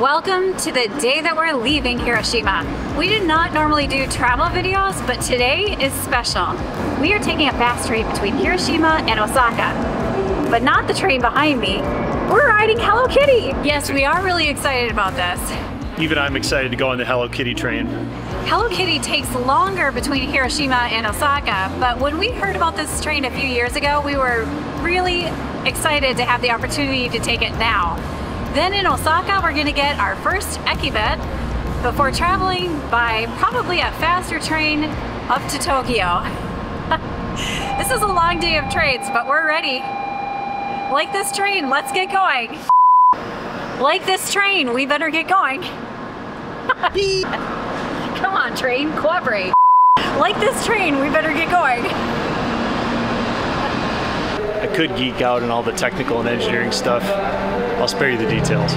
Welcome to the day that we're leaving Hiroshima. We did not normally do travel videos, but today is special. We are taking a fast train between Hiroshima and Osaka, but not the train behind me. We're riding Hello Kitty. Yes, we are really excited about this. Even I'm excited to go on the Hello Kitty train. Hello Kitty takes longer between Hiroshima and Osaka, but when we heard about this train a few years ago, we were really excited to have the opportunity to take it now. Then in Osaka, we're gonna get our first Ekiben before traveling by probably a faster train up to Tokyo. this is a long day of trains, but we're ready. Like this train, let's get going. Like this train, we better get going. Come on, train, cooperate. Like this train, we better get going. I could geek out on all the technical and engineering stuff. I'll spare you the details.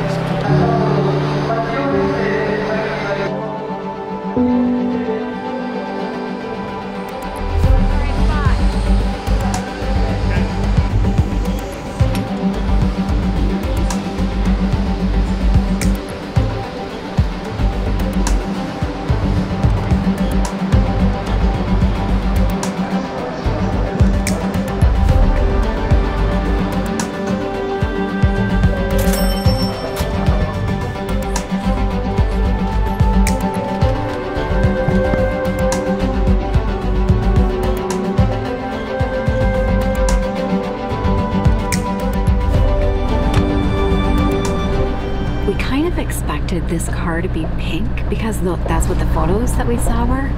Expected this car to be pink because that's what the photos that we saw were,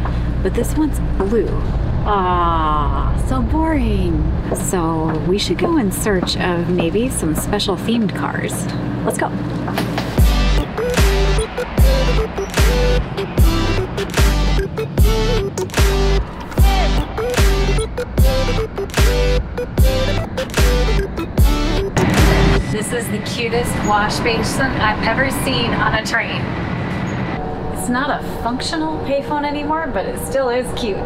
but this one's blue. Ah, so boring. So we should go in search of maybe some special themed cars. Let's go. This is the cutest wash basin I've ever seen on a train. It's not a functional payphone anymore, but it still is cute.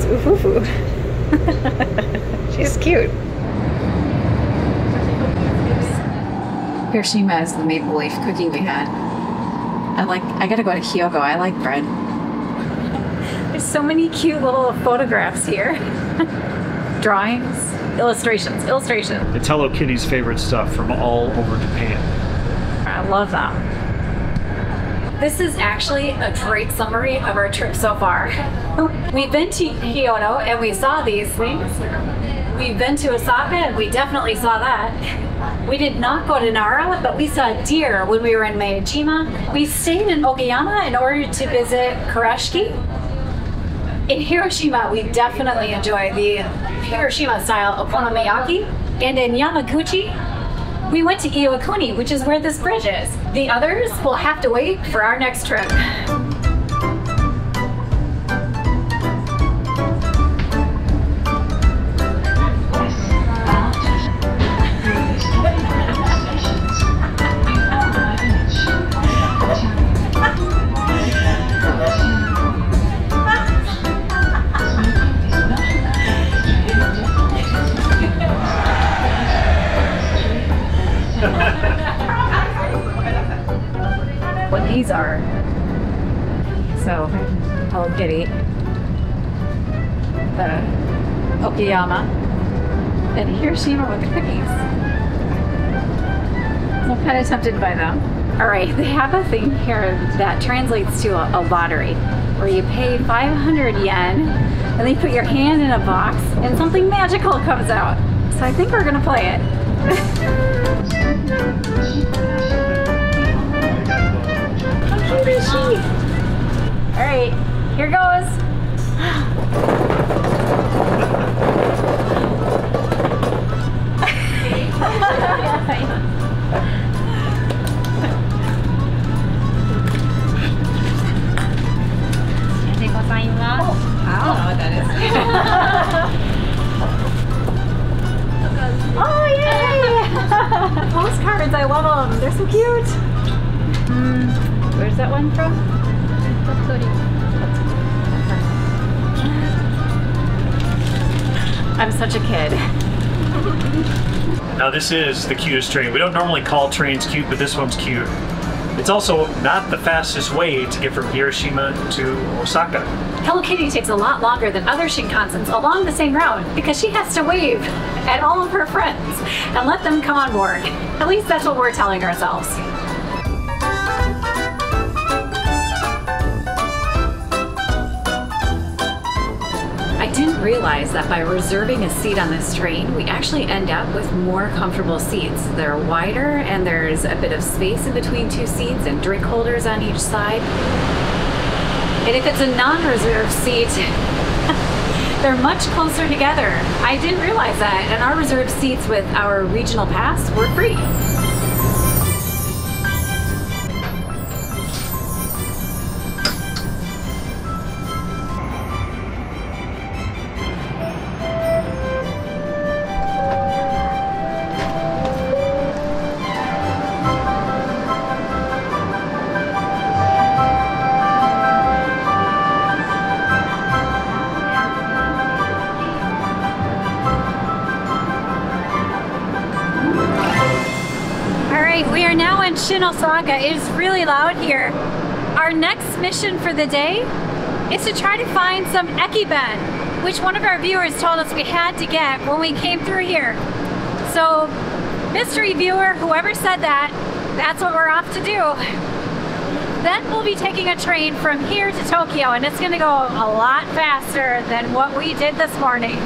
Is Ufufu? She's cute. Hiroshima is the maple leaf cookie we had. I like, I gotta go to Hyogo. I like bread. There's so many cute little photographs here. Drawings, illustrations, illustrations. It's Hello Kitty's favorite stuff from all over Japan. I love them. This is actually a great summary of our trip so far. We've been to Kyoto and we saw these things. We've been to Osaka and we definitely saw that. We did not go to Nara, but we saw deer when we were in Miyajima. We stayed in Okayama in order to visit Kurashiki. In Hiroshima, we definitely enjoy the Hiroshima style okonomiyaki. And in Yamaguchi, we went to Iwakuni, which is where this bridge is. The others will have to wait for our next trip. These are. So Hello Kitty, the Okayama, and Hiroshima with the cookies. So I'm kind of tempted by them. All right, they have a thing here that translates to a, a lottery where you pay 500 yen and they put your hand in a box and something magical comes out. So I think we're gonna play it. All right, here goes. Is. Oh! Postcards, I love them. They're so cute. Where's that one from? I'm such a kid. Now this is the cutest train. We don't normally call trains cute, but this one's cute. It's also not the fastest way to get from Hiroshima to Osaka. Hello Kitty takes a lot longer than other Shinkansens along the same route because she has to wave at all of her friends and let them come on board. At least that's what we're telling ourselves. Realize that by reserving a seat on this train, we actually end up with more comfortable seats. They're wider and there's a bit of space in between two seats and drink holders on each side. And if it's a non-reserved seat, they're much closer together. I didn't realize that, and our reserved seats with our regional pass were free. Are now in Shin-Osaka. It is really loud here. Our next mission for the day is to try to find some Ekiben, which one of our viewers told us we had to get when we came through here. So, mystery viewer, whoever said that, that's what we're off to do. Then we'll be taking a train from here to Tokyo, and it's gonna go a lot faster than what we did this morning.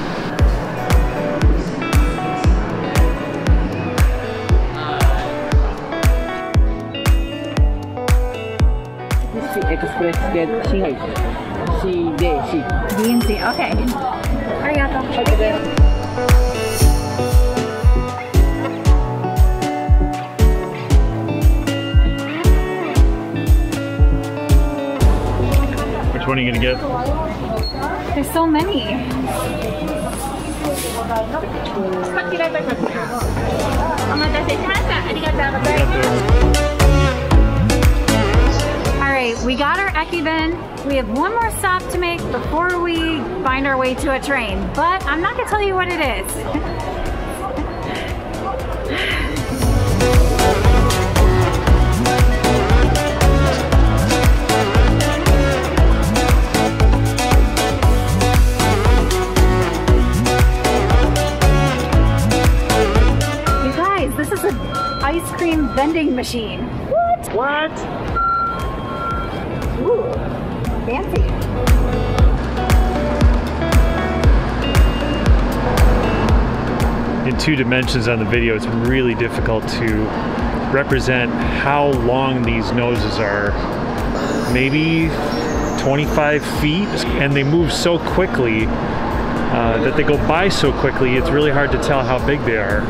Express get Shingai. C D C. DNC, okay. Arigato. Which one are you gonna get? There's so many. All right, we got our Ekiben. We have one more stop to make before we find our way to a train, but I'm not gonna tell you what it is. You guys, this is an ice cream vending machine. What? What? Ooh, fancy. In two dimensions on the video, it's really difficult to represent how long these noses are. Maybe 25 feet, and they move so quickly uh, that they go by so quickly, it's really hard to tell how big they are.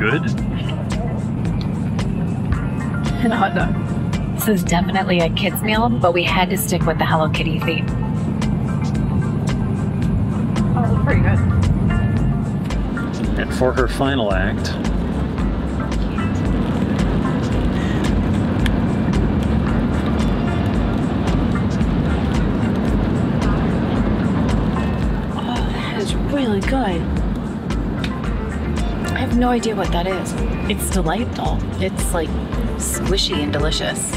good? And hot dog. This is definitely a kids' meal, but we had to stick with the Hello Kitty theme. Oh, pretty good. And for her final act, oh, really good. I have no idea what that is. It's delightful. It's like squishy and delicious.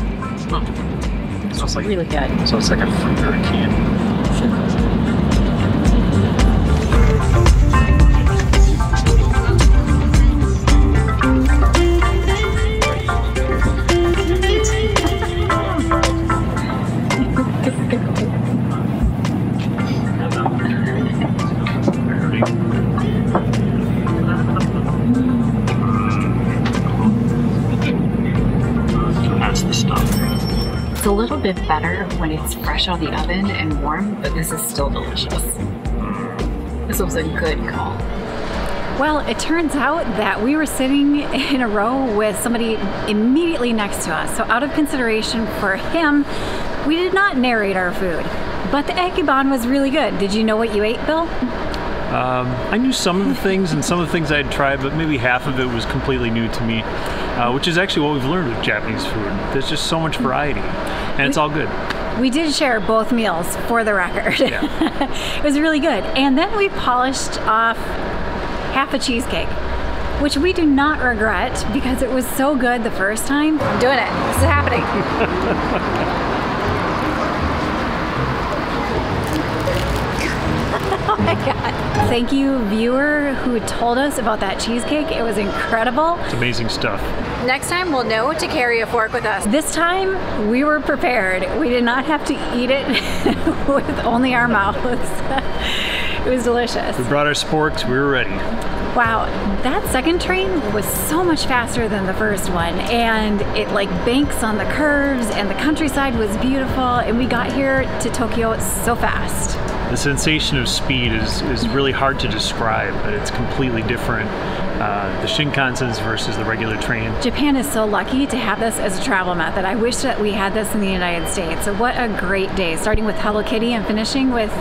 so it's like Really good. so it's like a fruit or a candy. When it's fresh out of the oven and warm, but this is still delicious. This was a good call. Well, it turns out that we were sitting in a row with somebody immediately next to us. So, out of consideration for him, we did not narrate our food. But the ekiben was really good. Did you know what you ate, Bill? Um, I knew some of the things and some of the things I'd tried, but maybe half of it was completely new to me, uh, which is actually what we've learned with Japanese food. There's just so much variety, and it's all good. We did share both meals for the record. it was really good. And then we polished off half a cheesecake, which we do not regret because it was so good the first time. I'm doing it. This is happening. oh my god. Thank you, viewer, who told us about that cheesecake. It was incredible. It's amazing stuff. Next time we'll know to carry a fork with us. This time we were prepared. We did not have to eat it with only our mouths. it was delicious. We brought our sporks. We were ready. Wow, that second train was so much faster than the first one, and it like banks on the curves, and the countryside was beautiful, and we got here to Tokyo so fast. The sensation of speed is, is really hard to describe, but it's completely different. Uh, the Shinkansens versus the regular train. Japan is so lucky to have this as a travel method. I wish that we had this in the United States. So what a great day, starting with Hello Kitty and finishing with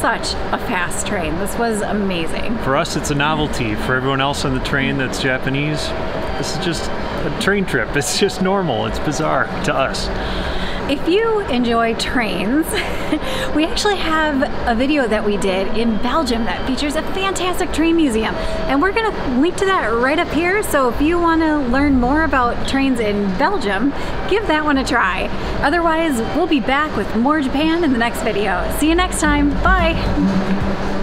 such a fast train. This was amazing. For us, it's a novelty. For everyone else on the train that's Japanese, this is just a train trip. It's just normal. It's bizarre to us. If you enjoy trains, we actually have a video that we did in Belgium that features a fantastic train museum. And we're going to link to that right up here. So if you want to learn more about trains in Belgium, give that one a try. Otherwise, we'll be back with more Japan in the next video. See you next time. Bye.